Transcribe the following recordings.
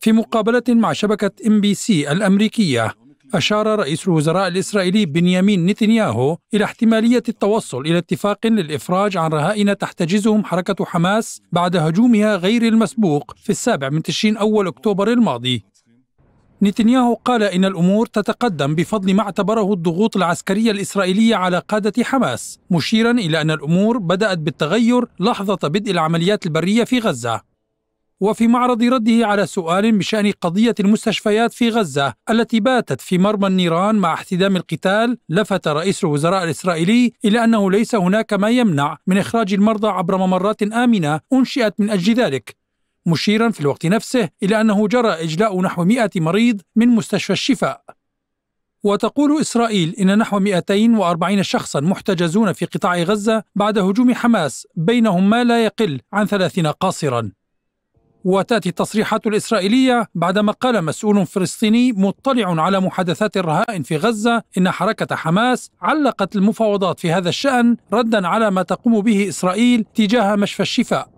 في مقابلة مع شبكة ان بي سي الأمريكية أشار رئيس الوزراء الإسرائيلي بنيامين نتنياهو إلى احتمالية التوصل إلى اتفاق للإفراج عن رهائن تحتجزهم حركة حماس بعد هجومها غير المسبوق في السابع من تشرين أول أكتوبر الماضي. نتنياهو قال إن الأمور تتقدم بفضل ما اعتبره الضغوط العسكرية الإسرائيلية على قادة حماس مشيرا إلى أن الأمور بدأت بالتغير لحظة بدء العمليات البرية في غزة. وفي معرض رده على سؤال بشأن قضية المستشفيات في غزة التي باتت في مرمى النيران مع احتدام القتال لفت رئيس الوزراء الإسرائيلي إلى أنه ليس هناك ما يمنع من إخراج المرضى عبر ممرات آمنة أنشئت من أجل ذلك مشيرا في الوقت نفسه إلى أنه جرى إجلاء نحو 100 مريض من مستشفى الشفاء. وتقول إسرائيل إن نحو 240 شخصا محتجزون في قطاع غزة بعد هجوم حماس بينهم ما لا يقل عن 30 قاصرا. وتأتي التصريحات الإسرائيلية بعدما قال مسؤول فلسطيني مطلع على محادثات الرهائن في غزة إن حركة حماس علقت المفاوضات في هذا الشأن ردا على ما تقوم به إسرائيل تجاه مشفى الشفاء.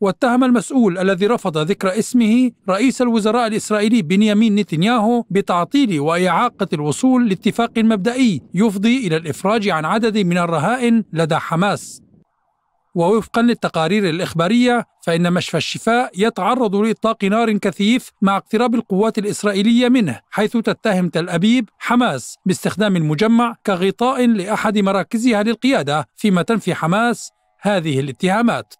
واتهم المسؤول الذي رفض ذكر اسمه رئيس الوزراء الإسرائيلي بنيامين نتنياهو بتعطيل وإعاقة الوصول لاتفاق مبدئي يفضي إلى الإفراج عن عدد من الرهائن لدى حماس. ووفقا للتقارير الإخبارية فإن مشفى الشفاء يتعرض لإطلاق نار كثيف مع اقتراب القوات الإسرائيلية منه حيث تتهم تل أبيب حماس باستخدام المجمع كغطاء لأحد مراكزها للقيادة فيما تنفي حماس هذه الاتهامات.